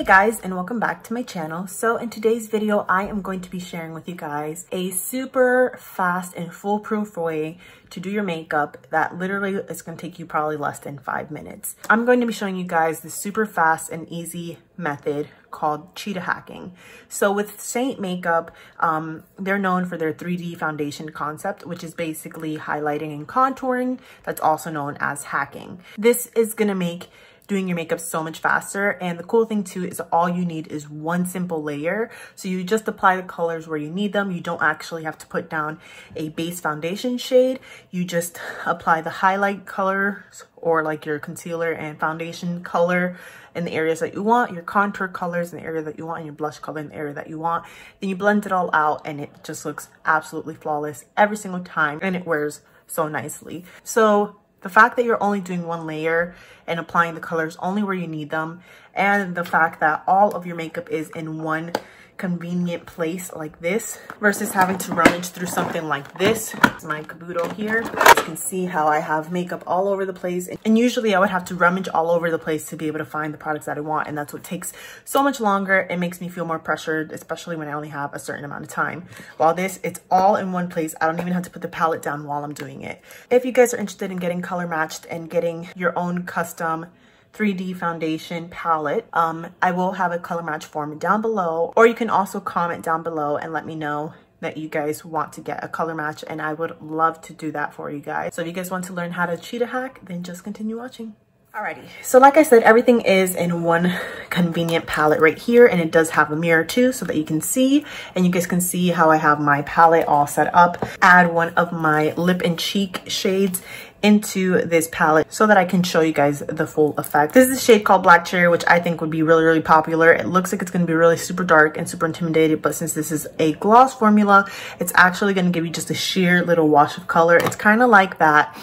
Hey guys and welcome back to my channel. So in today's video I am going to be sharing with you guys a super fast and foolproof way to do your makeup that literally is going to take you probably less than five minutes. I'm going to be showing you guys the super fast and easy method called cheetah hacking. So with Seint Makeup, um, they're known for their 3D foundation concept, which is basically highlighting and contouring. That's also known as hacking. This is going to make doing your makeup so much faster. And the cool thing too is all you need is one simple layer. So you just apply the colors where you need them. You don't actually have to put down a base foundation shade. You just apply the highlight colors or like your concealer and foundation color in the areas that you want, your contour colors in the area that you want, and your blush color in the area that you want. Then you blend it all out and it just looks absolutely flawless every single time and it wears so nicely. So the fact that you're only doing one layer and applying the colors only where you need them, and the fact that all of your makeup is in one convenient place like this versus having to rummage through something like this. It's my Kabuto here. You can see how I have makeup all over the place. And usually I would have to rummage all over the place to be able to find the products that I want. And that's what takes so much longer. It makes me feel more pressured, especially when I only have a certain amount of time. While this, it's all in one place. I don't even have to put the palette down while I'm doing it. If you guys are interested in getting color matched and getting your own custom 3D foundation palette. Um, I will have a color match form down below, or you can also comment down below and let me know that you guys want to get a color match and I would love to do that for you guys. So if you guys want to learn how to cheetah hack, then just continue watching. Alrighty, so like I said, everything is in one convenient palette right here and it does have a mirror too so that you can see and you guys can see how I have my palette all set up. Add one of my lip and cheek shades into this palette so that I can show you guys the full effect. This is a shade called Black Cherry, which I think would be really, really popular. It looks like it's going to be really super dark and super intimidating, but since this is a gloss formula, it's actually going to give you just a sheer little wash of color. It's kind of like that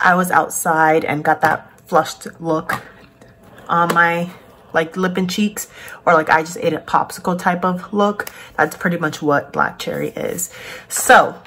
I was outside and got that flushed look on my like lip and cheeks or like I just ate a popsicle type of look. That's pretty much what Black Cherry is. So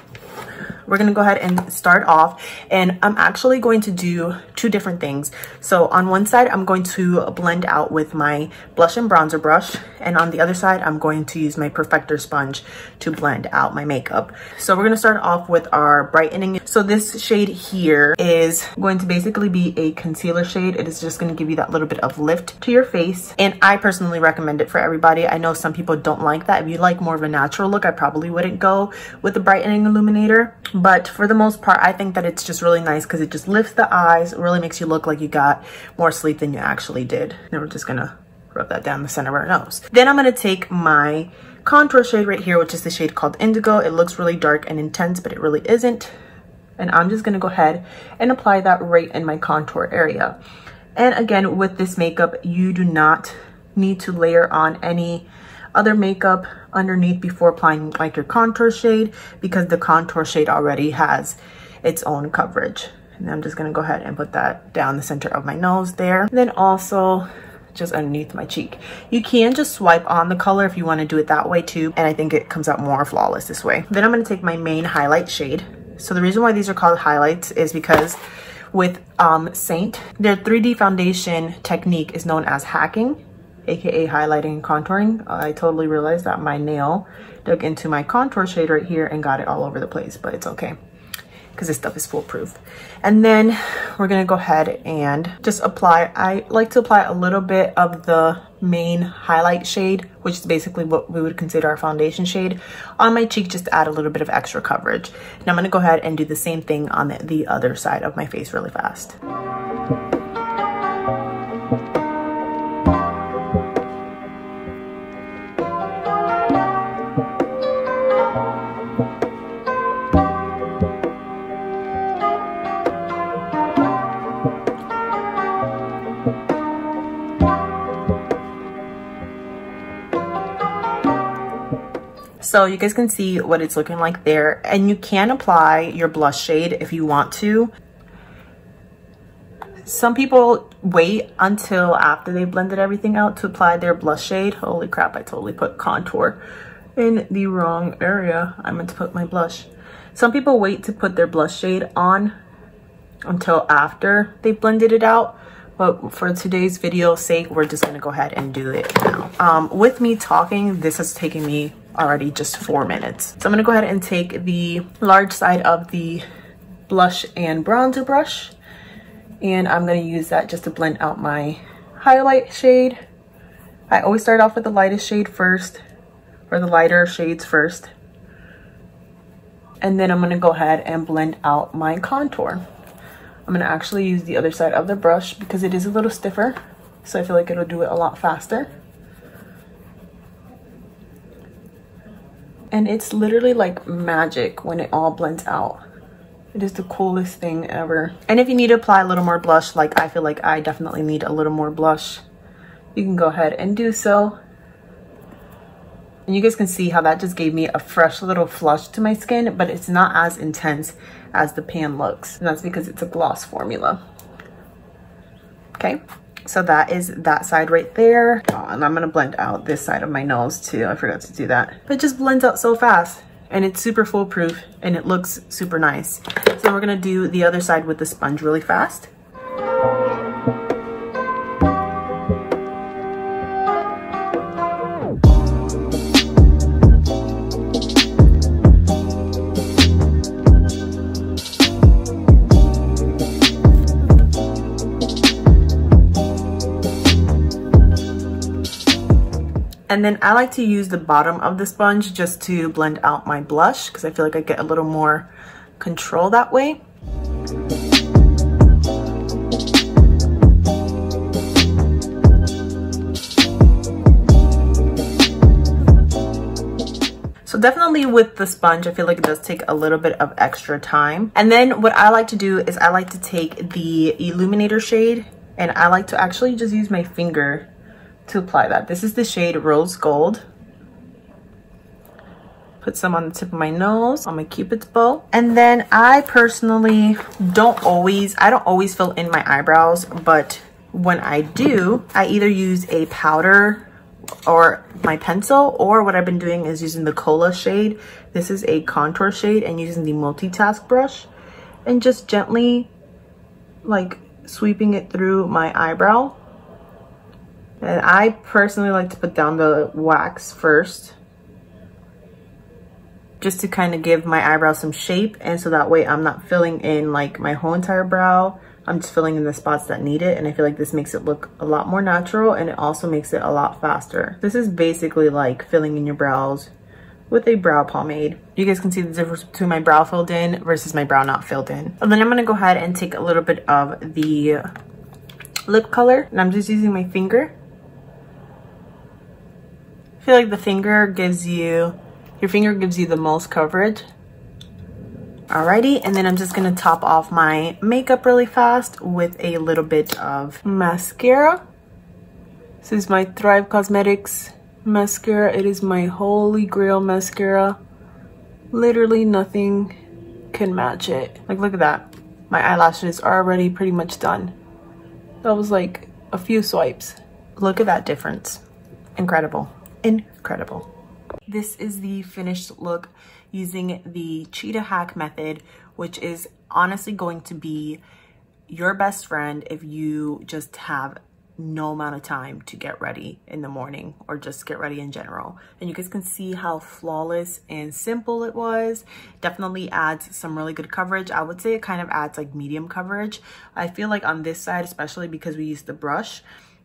we're gonna go ahead and start off and I'm actually going to do two different things. So on one side, I'm going to blend out with my blush and bronzer brush and on the other side, I'm going to use my Perfector sponge to blend out my makeup. So we're gonna start off with our brightening. So this shade here is going to basically be a concealer shade. It is just gonna give you that little bit of lift to your face and I personally recommend it for everybody. I know some people don't like that. If you like more of a natural look, I probably wouldn't go with the brightening illuminator but for the most part, I think that it's just really nice because it just lifts the eyes, really makes you look like you got more sleep than you actually did. Then we're just gonna rub that down the center of our nose. Then I'm gonna take my contour shade right here, which is the shade called Indigo. It looks really dark and intense, but it really isn't. And I'm just gonna go ahead and apply that right in my contour area. And again, with this makeup, you do not need to layer on any other makeup underneath before applying like your contour shade because the contour shade already has its own coverage. And I'm just gonna go ahead and put that down the center of my nose there. And then also just underneath my cheek. You can just swipe on the color if you wanna do it that way too. And I think it comes out more flawless this way. Then I'm gonna take my main highlight shade. So the reason why these are called highlights is because with um, Seint, their 3D foundation technique is known as hacking aka highlighting and contouring. I totally realized that my nail dug into my contour shade right here and got it all over the place, but it's okay because this stuff is foolproof. And then we're gonna go ahead and just apply, I like to apply a little bit of the main highlight shade, which is basically what we would consider our foundation shade, on my cheek just to add a little bit of extra coverage. Now I'm gonna go ahead and do the same thing on the, the other side of my face really fast. So you guys can see what it's looking like there. And you can apply your blush shade if you want to. Some people wait until after they blended everything out to apply their blush shade. Holy crap, I totally put contour in the wrong area. I meant to put my blush. Some people wait to put their blush shade on until after they've blended it out. but for today's video sake, we're just gonna go ahead and do it now. Um, with me talking, this has taken me already just four minutes. So I'm gonna go ahead and take the large side of the blush and bronzer brush, and I'm gonna use that just to blend out my highlight shade. I always start off with the lightest shade first, or the lighter shades first. And then I'm gonna go ahead and blend out my contour. I'm gonna actually use the other side of the brush because it is a little stiffer. So I feel like it'll do it a lot faster. And it's literally like magic when it all blends out. It is the coolest thing ever. And if you need to apply a little more blush, like I feel like I definitely need a little more blush, you can go ahead and do so. And you guys can see how that just gave me a fresh little flush to my skin, but it's not as intense as the pan looks. And that's because it's a gloss formula. Okay, so that is that side right there. Oh, and I'm gonna blend out this side of my nose too. I forgot to do that. But it just blends out so fast and it's super foolproof and it looks super nice. So we're gonna do the other side with the sponge really fast. And then I like to use the bottom of the sponge just to blend out my blush because I feel like I get a little more control that way. So definitely with the sponge, I feel like it does take a little bit of extra time. And then what I like to do is I like to take the illuminator shade and I like to actually just use my finger to apply that. This is the shade Rose Gold. Put some on the tip of my nose, on my cupid's bow. And then I personally don't always, I don't always fill in my eyebrows, but when I do, I either use a powder or my pencil or what I've been doing is using the Cola shade. This is a contour shade and using the multitask brush and just gently like sweeping it through my eyebrow and I personally like to put down the wax first. Just to kind of give my eyebrow some shape. And so that way I'm not filling in like my whole entire brow. I'm just filling in the spots that need it. And I feel like this makes it look a lot more natural. And it also makes it a lot faster. This is basically like filling in your brows with a brow pomade. You guys can see the difference between my brow filled in versus my brow not filled in. And then I'm gonna go ahead and take a little bit of the lip color and I'm just using my finger I feel like the finger gives you, your finger gives you the most coverage. Alrighty, and then I'm just gonna top off my makeup really fast with a little bit of mascara. This is my Thrive Cosmetics mascara. It is my holy grail mascara. Literally nothing can match it. Like, look at that. My eyelashes are already pretty much done. That was like a few swipes. Look at that difference. Incredible incredible. This is the finished look using the cheetah hack method, which is honestly going to be your best friend if you just have no amount of time to get ready in the morning or just get ready in general. And you guys can see how flawless and simple it was. Definitely adds some really good coverage. I would say it kind of adds like medium coverage. I feel like on this side, especially because we used the brush,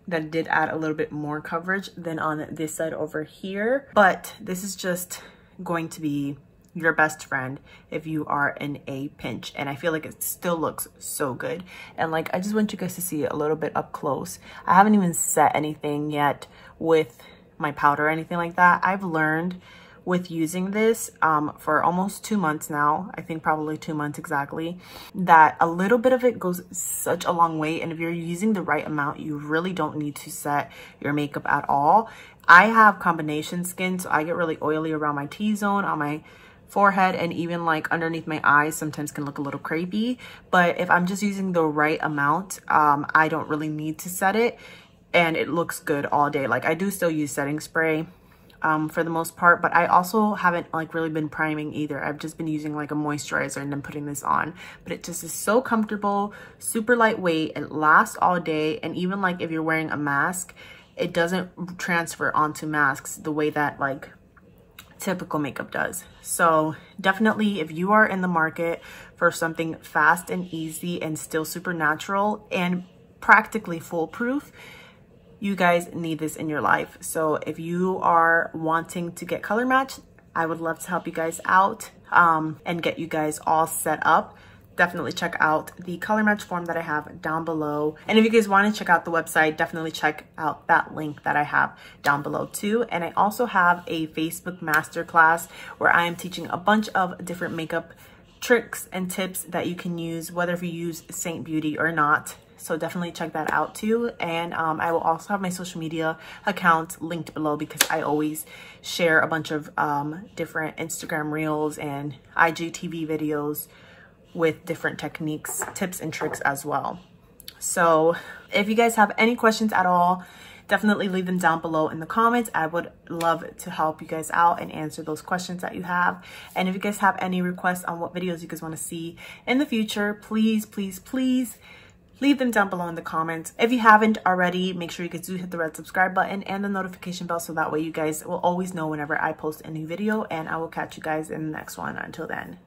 that did add a little bit more coverage than on this side over here. But this is just going to be your best friend if you are in a pinch. And I feel like it still looks so good. And like I just want you guys to see it a little bit up close. I haven't even set anything yet with my powder or anything like that. I've learned with using this um, for almost two months now, I think probably two months exactly, that a little bit of it goes such a long way. And if you're using the right amount, you really don't need to set your makeup at all. I have combination skin, so I get really oily around my T-zone, on my forehead and even like underneath my eyes sometimes can look a little crepey but if i'm just using the right amount um i don't really need to set it and it looks good all day like i do still use setting spray um, for the most part, but I also haven't like really been priming either. I've just been using like a moisturizer and then putting this on, but it just is so comfortable, super lightweight. It lasts all day. And even like if you're wearing a mask, it doesn't transfer onto masks the way that like typical makeup does. So definitely if you are in the market for something fast and easy and still super natural and practically foolproof, you guys need this in your life. So if you are wanting to get color match, I would love to help you guys out um, and get you guys all set up. Definitely check out the color match form that I have down below. And if you guys want to check out the website, definitely check out that link that I have down below too. And I also have a Facebook masterclass where I am teaching a bunch of different makeup tricks and tips that you can use, whether you use Seint Beauty or not. So definitely check that out too. And um, I will also have my social media accounts linked below because I always share a bunch of um, different Instagram reels and IGTV videos with different techniques, tips, and tricks as well. So if you guys have any questions at all, definitely leave them down below in the comments. I would love to help you guys out and answer those questions that you have. And if you guys have any requests on what videos you guys want to see in the future, please, please, please leave them down below in the comments. If you haven't already, make sure you guys do hit the red subscribe button and the notification bell so that way you guys will always know whenever I post a new video and I will catch you guys in the next one. Until then,